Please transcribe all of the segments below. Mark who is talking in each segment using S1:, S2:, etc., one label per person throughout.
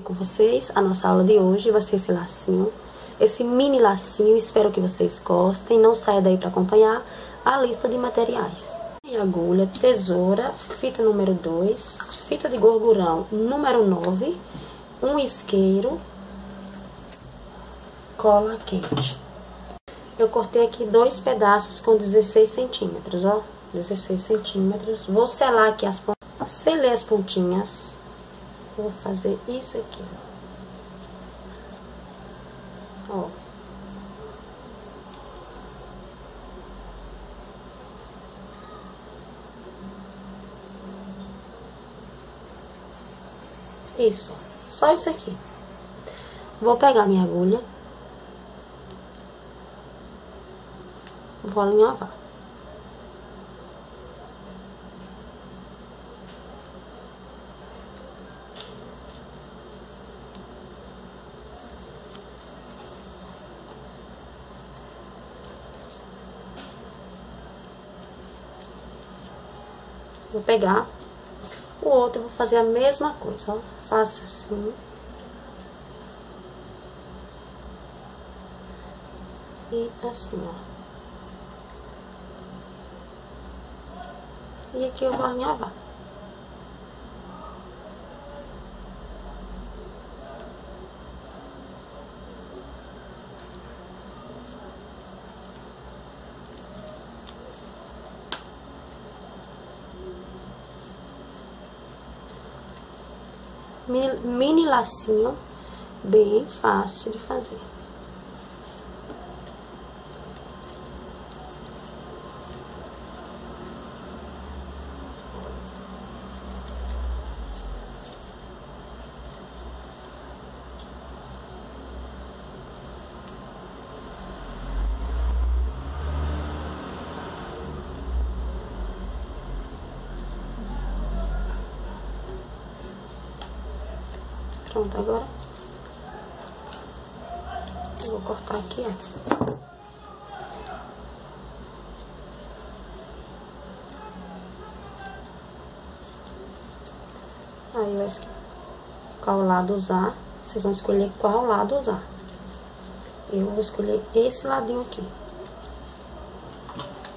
S1: com vocês, a nossa aula de hoje vai ser esse lacinho, esse mini lacinho, espero que vocês gostem, não saia daí para acompanhar a lista de materiais. Agulha, tesoura, fita número 2, fita de gorgurão número 9, um isqueiro, cola quente. Eu cortei aqui dois pedaços com 16 centímetros, ó, 16 centímetros. Vou selar aqui as pontas, selei as pontinhas. Vou fazer isso aqui, ó. Isso, só isso aqui. Vou pegar minha agulha. Vou alinhavar. Vou pegar o outro, vou fazer a mesma coisa, ó. Faço assim. E assim, ó. E aqui eu vou alinhavar. Mini lacinho bem fácil de fazer. Pronto, agora eu vou cortar aqui, ó. Aí, vai qual lado usar, vocês vão escolher qual lado usar. Eu vou escolher esse ladinho aqui.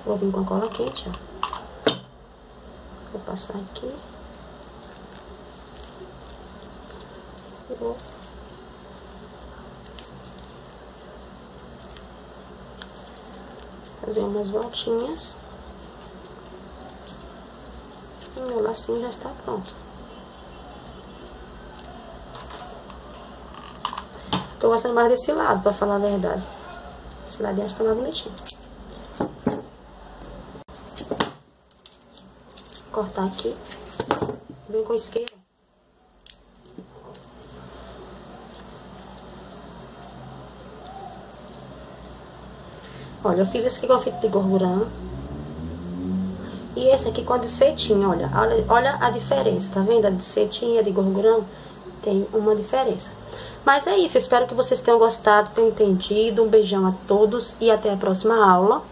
S1: Vou vir com a cola quente, ó. Vou passar aqui. Vou fazer umas voltinhas. E meu lacinho já está pronto. Tô gostando mais desse lado, pra falar a verdade. Esse ladinho está mais bonitinho. Cortar aqui. Vem com isqueiro. Olha, eu fiz esse aqui com a fita de gorgurão. E esse aqui com a de cetim, olha. Olha, olha a diferença, tá vendo? A de cetim e a de gorgurão tem uma diferença. Mas é isso, espero que vocês tenham gostado, tenham entendido. Um beijão a todos e até a próxima aula.